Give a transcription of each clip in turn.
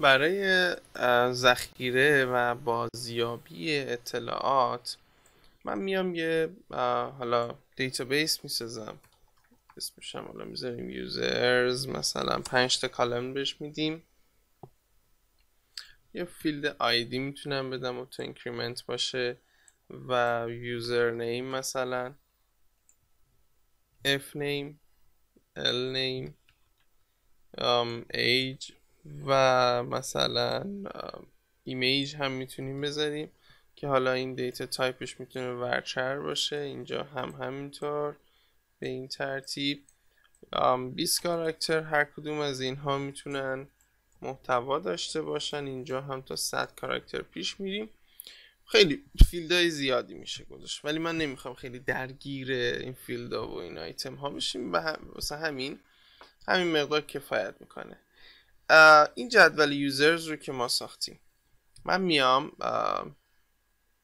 برای ذخیره و بازیابی اطلاعات من میام یه حالا database می‌سازم. اسمش هم حالا می‌ذاریم users مثلا پنج تا column بهش میدیم. یه field ID می‌تونم بدم و auto increment باشه و username مثلا fname lname age و مثلا image هم می‌تونیم بذاریم که حالا این data type ش می‌تونه varchar باشه. اینجا هم همینطور به این ترتیب. 20 کاراکتر هر کدوم از اینها می‌تونن محتوا داشته باشن. اینجا هم تا 100 کاراکتر پیش میریم. خیلی field های زیادی میشه گذاشت. ولی من نمی‌خوام خیلی درگیر این field ا و این آیتم ها بشیم واسه همین همین مقدار کفایت می‌کنه. این جدول users رو که ما ساختیم. من میام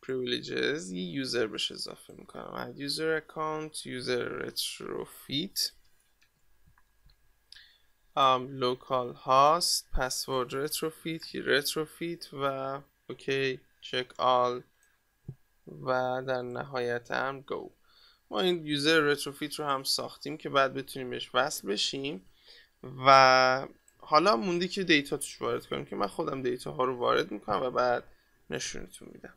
privileges یه user بهش اضافه می‌کنم. user account user retrofit localhost password retrofit retrofit و OK check all و در نهایت هم go ما این یوزر رتروفیت رو هم ساختیم که بعد بتونیم بهش وصل بشیم و حالا موندی که دیتا توش وارد کنیم که من خودم دیتا ها رو وارد می‌کنم و بعد نشونتون میدم.